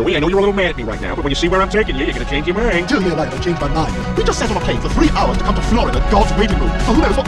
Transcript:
Louis, I know you're a little mad at me right now, but when you see where I'm taking you, you're gonna change your mind. Tell me about I changed my mind. We just sat on a plane for three hours to come to Florida, God's waiting room. So who knows what...